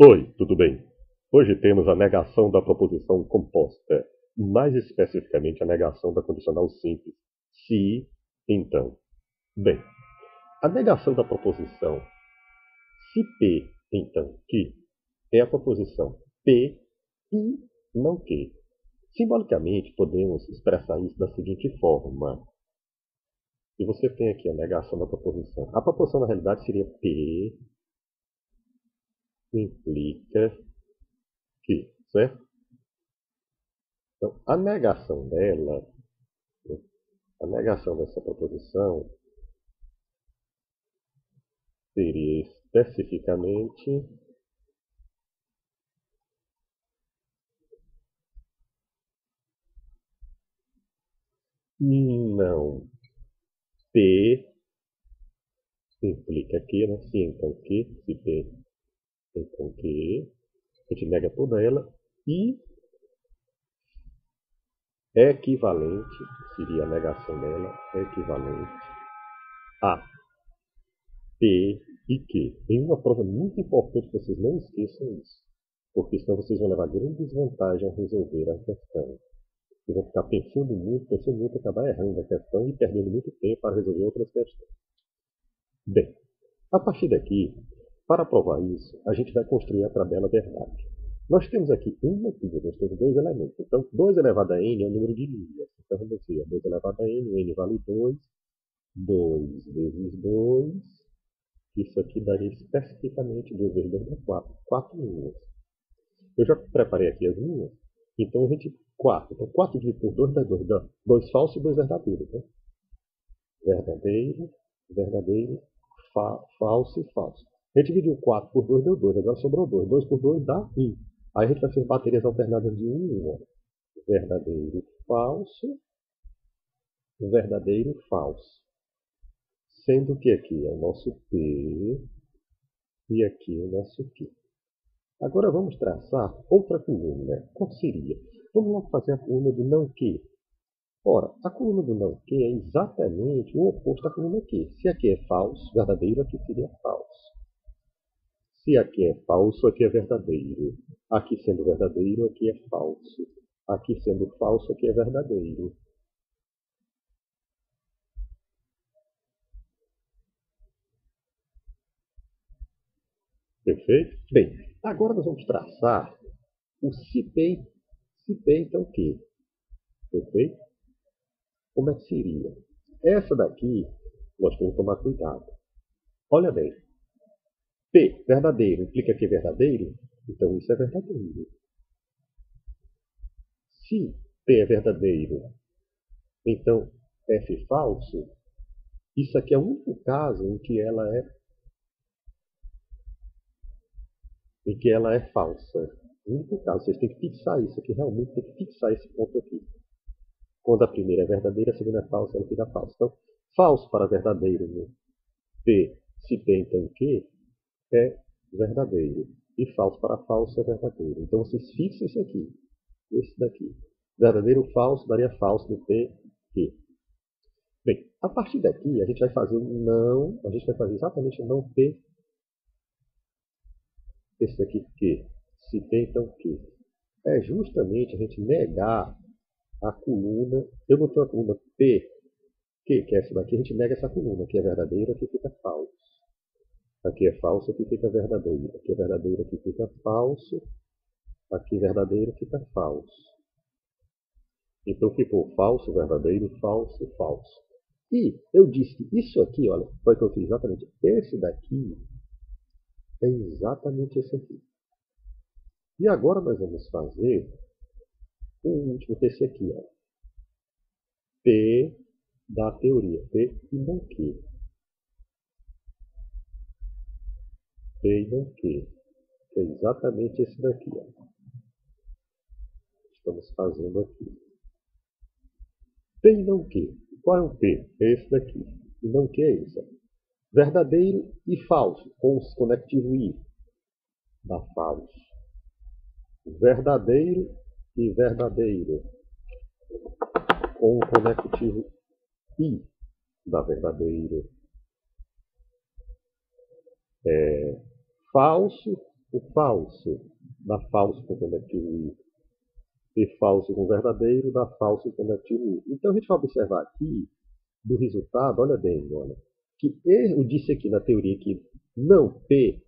Oi, tudo bem? Hoje temos a negação da proposição composta, mais especificamente a negação da condicional simples, se, então. Bem, a negação da proposição se P, então, que, é a proposição P e não que. Simbolicamente, podemos expressar isso da seguinte forma. E você tem aqui a negação da proposição. A proposição, na realidade, seria P implica que, certo? Então, a negação dela, a negação dessa proposição seria especificamente não P implica que, né? Se então que, se P então que a gente nega toda ela e é equivalente, seria a negação dela, é equivalente a P e Q. Tem uma prova muito importante que vocês não esqueçam isso, porque senão vocês vão levar grande desvantagem a resolver a questão. Vocês vão ficar pensando muito, pensando muito, acabar errando a questão e perdendo muito tempo para resolver outras questões. Bem, a partir daqui, para provar isso, a gente vai construir a tabela verdade. Nós temos aqui uma pilha, nós temos dois elementos. Então, 2 elevado a n é o número de linhas. Então, vamos dizer, 2 elevado a n, n vale 2, 2 vezes 2, isso aqui daria especificamente 2 vezes 2 dá 4, 4 linhas. Eu já preparei aqui as linhas, então a gente, 4. Então, 4 dividido por 2 dá 2, dá 2 falsos e 2 verdadeiros. Né? Verdadeiro, verdadeiro, fa falso e falso. A gente dividiu 4 por 2, deu 2. Agora sobrou 2. 2 por 2 dá 1. Aí a gente vai fazer baterias alternadas de 1 em 1. Verdadeiro, falso. Verdadeiro, falso. Sendo que aqui é o nosso P e aqui o nosso Q. Agora vamos traçar outra coluna. Qual seria? Vamos lá fazer a coluna do não Q. Ora, a coluna do não Q é exatamente o oposto da coluna Q. Se aqui é falso, verdadeiro, aqui seria falso. Se aqui é falso, aqui é verdadeiro. Aqui sendo verdadeiro, aqui é falso. Aqui sendo falso, aqui é verdadeiro. Perfeito? Bem, agora nós vamos traçar o se bem, se bem então o quê? Perfeito? Como é que seria? Essa daqui, nós temos que tomar cuidado. Olha bem, P, verdadeiro, implica que é verdadeiro? Então isso é verdadeiro. Se P é verdadeiro, então F falso, isso aqui é o único caso em que ela é em que ela é falsa. O único caso, vocês têm que fixar isso aqui, realmente tem que fixar esse ponto aqui. Quando a primeira é verdadeira, a segunda é falsa, ela fica falsa. Então, falso para verdadeiro no P, se P então Q, é verdadeiro. E falso para falso é verdadeiro. Então vocês fixam isso aqui. Esse daqui. Verdadeiro falso daria falso no P, Q. Bem, a partir daqui a gente vai fazer um não, a gente vai fazer exatamente o não P. Esse daqui Q. Se P, então Q. É justamente a gente negar a coluna. Eu tenho a coluna P, Q, que é essa daqui, a gente nega essa coluna, que é verdadeira, que fica falso. Aqui é falso, aqui fica verdadeiro. Aqui é verdadeiro, aqui fica falso. Aqui verdadeiro, fica falso. Então ficou falso, verdadeiro, falso, falso. E eu disse que isso aqui, olha, foi o que eu fiz exatamente. Esse daqui é exatamente esse aqui. E agora nós vamos fazer o último, esse aqui, ó. P da teoria, P não Q. Vejam que é exatamente esse daqui. Ó. Estamos fazendo aqui. P e não que. Qual é o P? É esse daqui. E não que é esse. Ó. Verdadeiro e falso, com o conectivo I. Da falso. Verdadeiro e verdadeiro. Com o conectivo I. Da verdadeiro é, falso o falso dá falso com conectivo i. E falso com verdadeiro dá falso com conectivo i. Então a gente vai observar aqui, do resultado, olha bem, olha, que eu disse aqui na teoria que não P,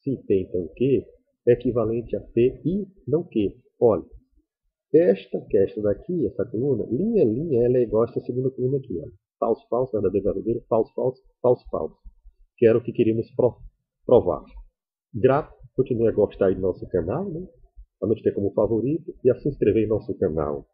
se P então Q, é equivalente a P e não Q. Olha, esta, que é esta daqui, essa coluna, linha linha, ela é igual a essa segunda coluna aqui. Olha. Falso, falso, verdadeiro, verdadeiro, falso, falso, falso, falso. Que era o que queríamos provar. Grato, continue a gostar do nosso canal, né? a nos ter como favorito e a se inscrever em nosso canal.